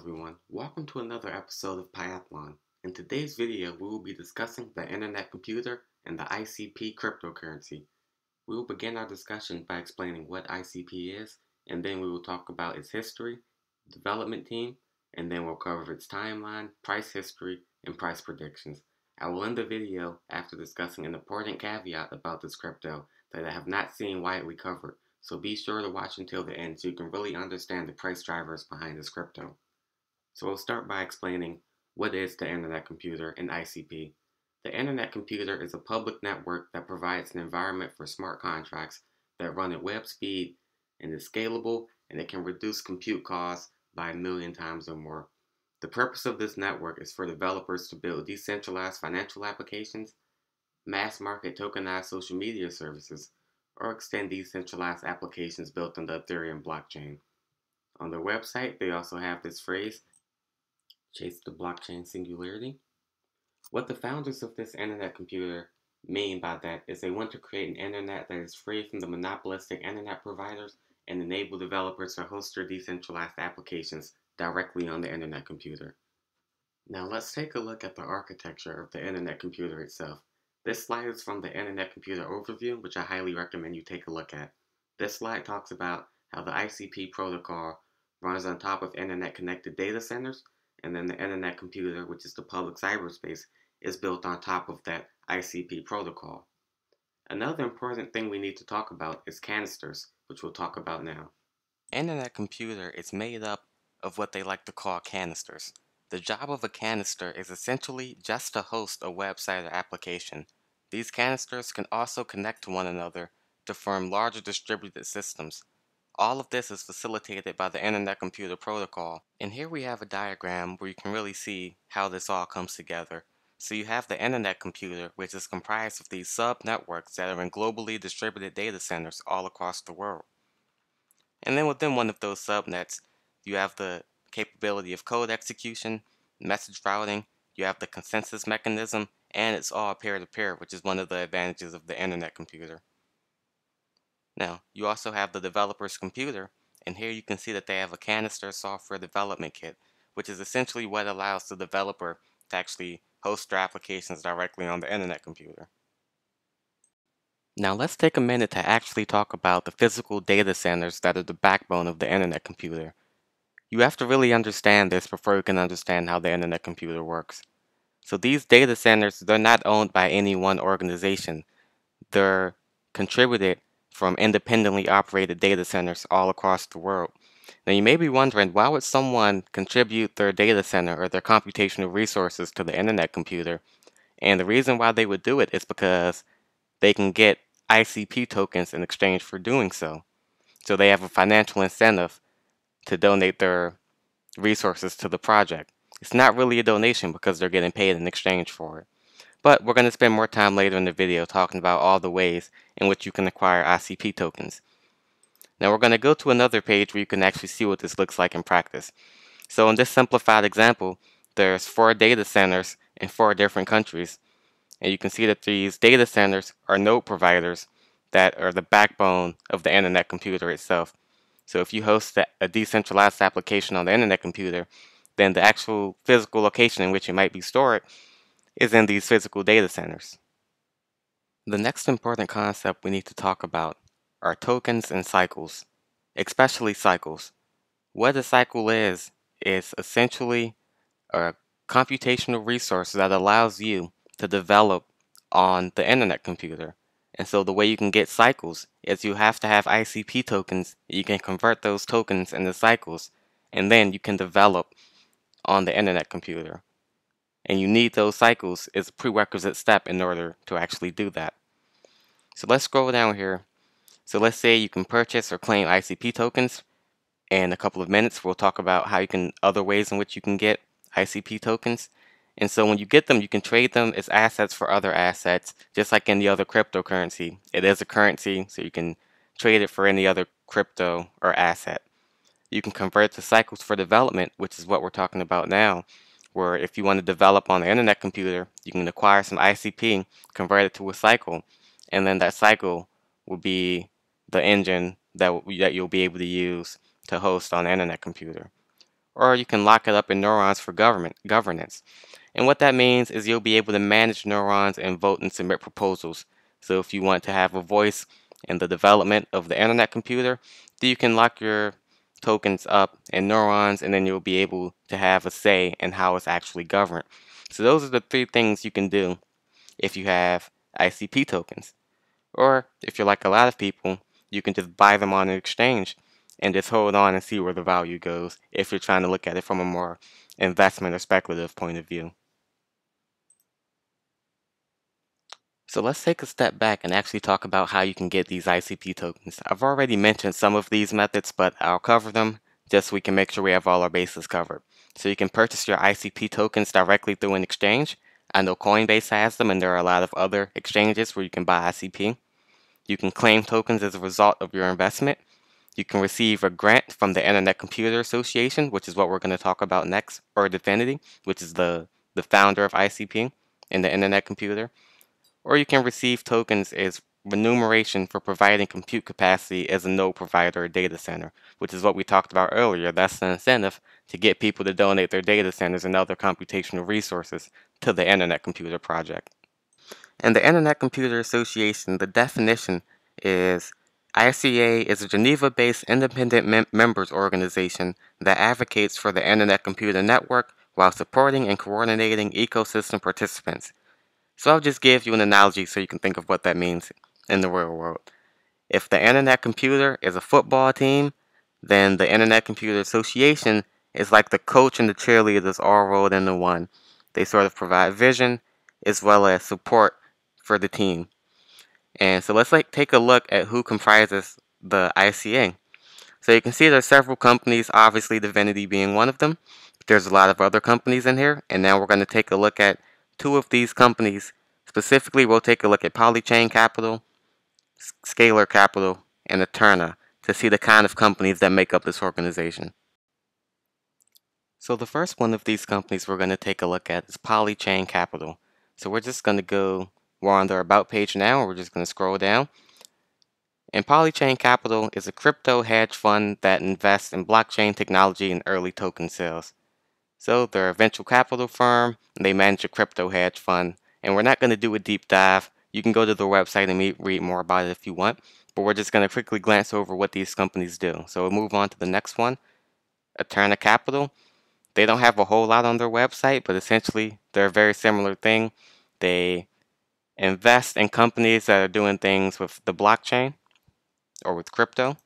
everyone, welcome to another episode of Pyathlon. In today's video, we will be discussing the Internet Computer and the ICP cryptocurrency. We will begin our discussion by explaining what ICP is, and then we will talk about its history, development team, and then we'll cover its timeline, price history, and price predictions. I will end the video after discussing an important caveat about this crypto that I have not seen widely covered, so be sure to watch until the end so you can really understand the price drivers behind this crypto. So we'll start by explaining what is the Internet Computer and ICP. The Internet Computer is a public network that provides an environment for smart contracts that run at web speed and is scalable and it can reduce compute costs by a million times or more. The purpose of this network is for developers to build decentralized financial applications, mass market tokenized social media services, or extend decentralized applications built on the Ethereum blockchain. On their website, they also have this phrase, chase the blockchain singularity. What the founders of this internet computer mean by that is they want to create an internet that is free from the monopolistic internet providers and enable developers to host their decentralized applications directly on the internet computer. Now let's take a look at the architecture of the internet computer itself. This slide is from the Internet Computer Overview, which I highly recommend you take a look at. This slide talks about how the ICP protocol runs on top of internet connected data centers, and then the internet computer, which is the public cyberspace, is built on top of that ICP protocol. Another important thing we need to talk about is canisters, which we'll talk about now. Internet computer is made up of what they like to call canisters. The job of a canister is essentially just to host a website or application. These canisters can also connect to one another to form larger distributed systems. All of this is facilitated by the Internet Computer Protocol. And here we have a diagram where you can really see how this all comes together. So you have the Internet Computer, which is comprised of these sub-networks that are in globally distributed data centers all across the world. And then within one of those subnets, you have the capability of code execution, message routing, you have the consensus mechanism, and it's all peer-to-peer, -peer, which is one of the advantages of the internet computer. Now, you also have the developer's computer, and here you can see that they have a canister software development kit, which is essentially what allows the developer to actually host their applications directly on the internet computer. Now let's take a minute to actually talk about the physical data centers that are the backbone of the internet computer. You have to really understand this before you can understand how the internet computer works. So these data centers, they're not owned by any one organization. They're contributed from independently operated data centers all across the world. Now you may be wondering, why would someone contribute their data center or their computational resources to the internet computer? And the reason why they would do it is because they can get ICP tokens in exchange for doing so. So they have a financial incentive to donate their resources to the project. It's not really a donation because they're getting paid in exchange for it. But we're going to spend more time later in the video talking about all the ways in which you can acquire ICP tokens. Now we're going to go to another page where you can actually see what this looks like in practice. So in this simplified example, there's four data centers in four different countries. And you can see that these data centers are node providers that are the backbone of the internet computer itself. So if you host a decentralized application on the internet computer, then the actual physical location in which it might be stored is in these physical data centers. The next important concept we need to talk about are tokens and cycles, especially cycles. What a cycle is, is essentially a computational resource that allows you to develop on the internet computer. And so the way you can get cycles is you have to have ICP tokens. You can convert those tokens into cycles, and then you can develop on the internet computer. And you need those cycles as a prerequisite step in order to actually do that. So let's scroll down here. So let's say you can purchase or claim ICP tokens. In a couple of minutes, we'll talk about how you can other ways in which you can get ICP tokens. And so when you get them, you can trade them as assets for other assets, just like any other cryptocurrency. It is a currency, so you can trade it for any other crypto or asset. You can convert to cycles for development, which is what we're talking about now, where if you want to develop on the internet computer, you can acquire some ICP, convert it to a cycle, and then that cycle will be the engine that, that you'll be able to use to host on the internet computer. or you can lock it up in neurons for government governance. And what that means is you'll be able to manage neurons and vote and submit proposals. So if you want to have a voice in the development of the internet computer, you can lock your tokens up and neurons and then you'll be able to have a say in how it's actually governed. So those are the three things you can do if you have ICP tokens. Or if you're like a lot of people, you can just buy them on an exchange and just hold on and see where the value goes if you're trying to look at it from a more investment or speculative point of view. So let's take a step back and actually talk about how you can get these ICP tokens. I've already mentioned some of these methods, but I'll cover them just so we can make sure we have all our bases covered. So you can purchase your ICP tokens directly through an exchange. I know Coinbase has them, and there are a lot of other exchanges where you can buy ICP. You can claim tokens as a result of your investment. You can receive a grant from the Internet Computer Association, which is what we're going to talk about next, or DFINITY, which is the, the founder of ICP and the Internet Computer or you can receive tokens as remuneration for providing compute capacity as a node provider or data center, which is what we talked about earlier. That's the incentive to get people to donate their data centers and other computational resources to the Internet Computer Project. And the Internet Computer Association, the definition is ICA is a Geneva based independent mem- members organization that advocates for the Internet Computer Network while supporting and coordinating ecosystem participants so I'll just give you an analogy so you can think of what that means in the real world. If the Internet Computer is a football team, then the Internet Computer Association is like the coach and the cheerleaders all rolled into one. They sort of provide vision as well as support for the team. And so let's like take a look at who comprises the ICA. So you can see there's several companies, obviously DFINITY being one of them. But there's a lot of other companies in here, and now we're going to take a look at two of these companies. Specifically, we'll take a look at Polychain Capital, Scalar Capital, and Eterna to see the kind of companies that make up this organization. So the first one of these companies we're going to take a look at is Polychain Capital. So we're just going to go, we're on their About page now, we're just going to scroll down. And Polychain Capital is a crypto hedge fund that invests in blockchain technology and early token sales. So they're a venture capital firm, and they manage a crypto hedge fund. And we're not going to do a deep dive. You can go to their website and meet, read more about it if you want. But we're just going to quickly glance over what these companies do. So we'll move on to the next one. Eterna Capital. They don't have a whole lot on their website, but essentially they're a very similar thing. They invest in companies that are doing things with the blockchain or with crypto.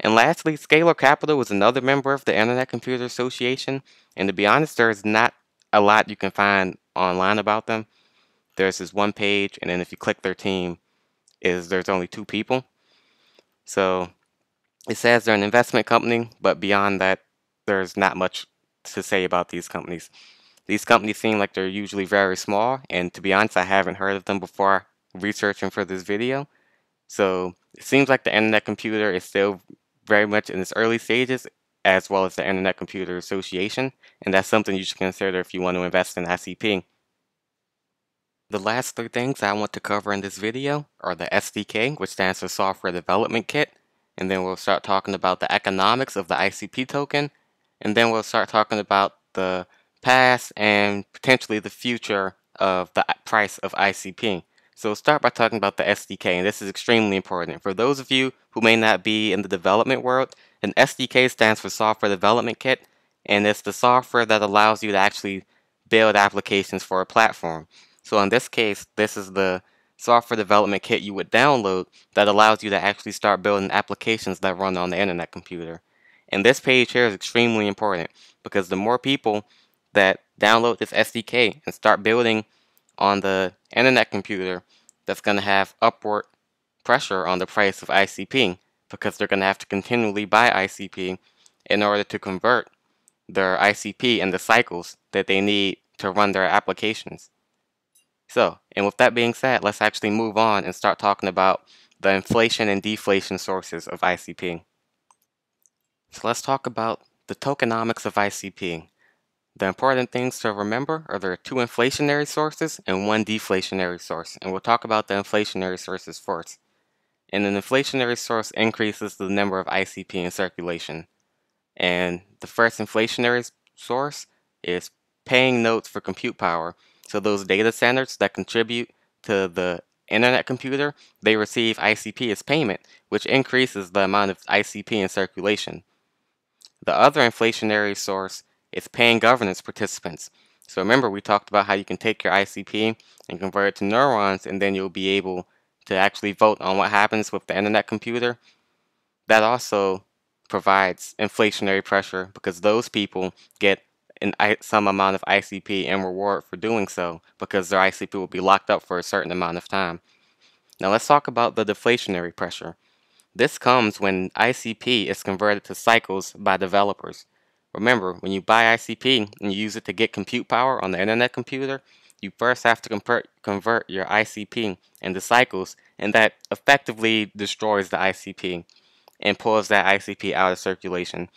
And lastly, Scalar Capital was another member of the Internet Computer Association. And to be honest, there's not a lot you can find online about them. There's this one page, and then if you click their team, is there's only two people. So it says they're an investment company, but beyond that, there's not much to say about these companies. These companies seem like they're usually very small, and to be honest, I haven't heard of them before researching for this video. So it seems like the Internet Computer is still very much in its early stages, as well as the Internet Computer Association, and that's something you should consider if you want to invest in ICP. The last three things I want to cover in this video are the SDK, which stands for Software Development Kit, and then we'll start talking about the economics of the ICP token, and then we'll start talking about the past and potentially the future of the price of ICP. So start by talking about the SDK, and this is extremely important. For those of you who may not be in the development world, an SDK stands for Software Development Kit, and it's the software that allows you to actually build applications for a platform. So in this case, this is the software development kit you would download that allows you to actually start building applications that run on the internet computer. And this page here is extremely important because the more people that download this SDK and start building on the internet computer that's going to have upward pressure on the price of ICP because they're going to have to continually buy ICP in order to convert their ICP and the cycles that they need to run their applications. So, and with that being said, let's actually move on and start talking about the inflation and deflation sources of ICP. So let's talk about the tokenomics of ICP. The important things to remember are there are two inflationary sources and one deflationary source, and we'll talk about the inflationary sources first. And an inflationary source increases the number of ICP in circulation. And the first inflationary source is paying nodes for compute power. So those data centers that contribute to the internet computer, they receive ICP as payment, which increases the amount of ICP in circulation. The other inflationary source is paying governance participants. So remember, we talked about how you can take your ICP and convert it to neurons, and then you'll be able to actually vote on what happens with the internet computer. That also provides inflationary pressure because those people get an, some amount of ICP in reward for doing so because their ICP will be locked up for a certain amount of time. Now let's talk about the deflationary pressure. This comes when ICP is converted to cycles by developers. Remember, when you buy ICP and you use it to get compute power on the internet computer, you first have to convert, convert your ICP into cycles, and that effectively destroys the ICP and pulls that ICP out of circulation.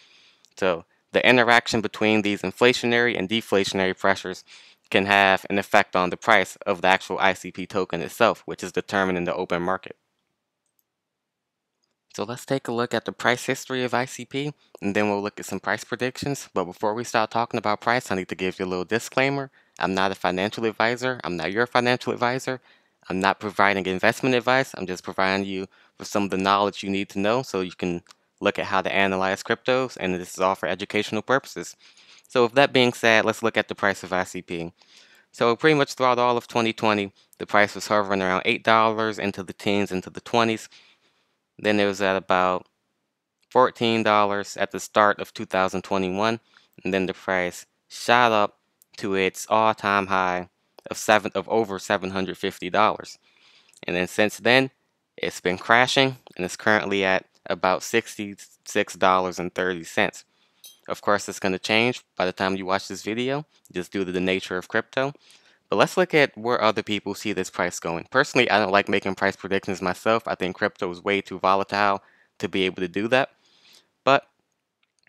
So the interaction between these inflationary and deflationary pressures can have an effect on the price of the actual ICP token itself, which is determined in the open market. So let's take a look at the price history of ICP, and then we'll look at some price predictions. But before we start talking about price, I need to give you a little disclaimer. I'm not a financial advisor. I'm not your financial advisor. I'm not providing investment advice. I'm just providing you with some of the knowledge you need to know so you can look at how to analyze cryptos, and this is all for educational purposes. So with that being said, let's look at the price of ICP. So pretty much throughout all of 2020, the price was hovering around $8 into the teens, into the 20s. Then it was at about $14 at the start of 2021, and then the price shot up to its all-time high of seven of over $750. And then since then, it's been crashing and it's currently at about $66.30. Of course, it's going to change by the time you watch this video, just due to the nature of crypto. But let's look at where other people see this price going. Personally, I don't like making price predictions myself. I think crypto is way too volatile to be able to do that. But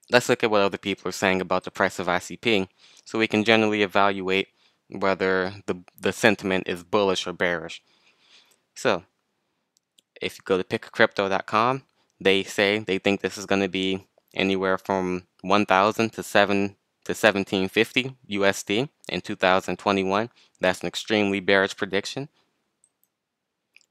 let's look at what other people are saying about the price of ICP so we can generally evaluate whether the, the sentiment is bullish or bearish. So, if you go to pickcrypto.com, they say they think this is going to be anywhere from 1,000 to 7 to 1750 USD in 2021. That's an extremely bearish prediction.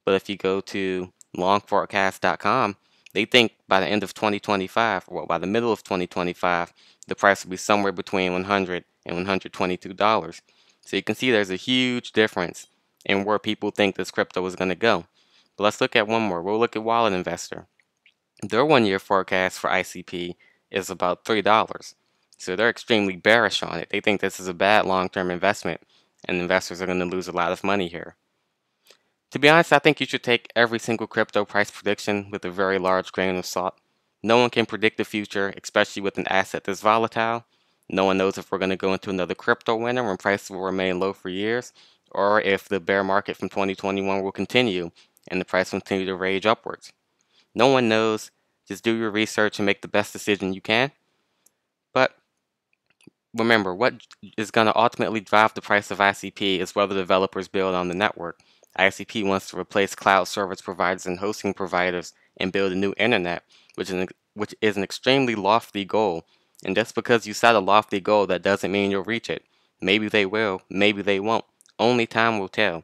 But if you go to longforecast.com, they think by the end of 2025, or by the middle of 2025, the price will be somewhere between 100 and 122 dollars. So you can see there's a huge difference in where people think this crypto is going to go. But let's look at one more. We'll look at Wallet Investor. Their one year forecast for ICP is about $3. So they're extremely bearish on it. They think this is a bad long term investment and investors are going to lose a lot of money here. To be honest, I think you should take every single crypto price prediction with a very large grain of salt. No one can predict the future, especially with an asset this volatile. No one knows if we're going to go into another crypto winter when prices will remain low for years, or if the bear market from 2021 will continue and the price will continue to rage upwards. No one knows. Just do your research and make the best decision you can. Remember, what is going to ultimately drive the price of ICP is whether developers build on the network. ICP wants to replace cloud service providers and hosting providers and build a new internet, which is an, which is an extremely lofty goal. And just because you set a lofty goal, that doesn't mean you'll reach it. Maybe they will, maybe they won't. Only time will tell.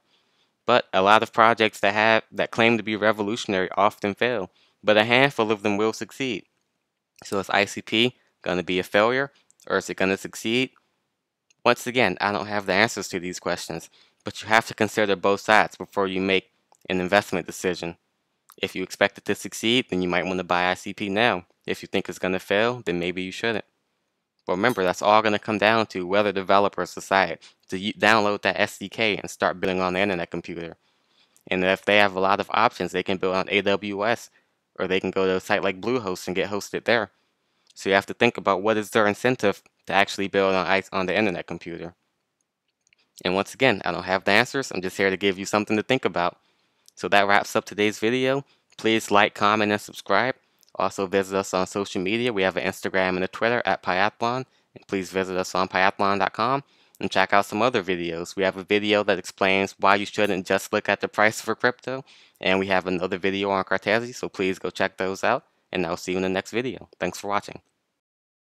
But a lot of projects that have that claim to be revolutionary often fail, but a handful of them will succeed. So is ICP going to be a failure or is it going to succeed? Once again, I don't have the answers to these questions, but you have to consider both sides before you make an investment decision. If you expect it to succeed, then you might want to buy ICP now. If you think it's going to fail, then maybe you shouldn't. But remember, that's all going to come down to whether developers decide to download that SDK and start building on the internet computer. And if they have a lot of options, they can build on AWS or they can go to a site like Bluehost and get hosted there. So you have to think about what is their incentive to actually build on ICE on the internet computer. And once again, I don't have the answers. I'm just here to give you something to think about. So that wraps up today's video. Please like, comment, and subscribe. Also visit us on social media. We have an Instagram and a Twitter at Pyathlon. And please visit us on pyathlon.com and check out some other videos. We have a video that explains why you shouldn't just look at the price for crypto. And we have another video on Cartesi, so please go check those out. And I'll see you in the next video. Thanks for watching.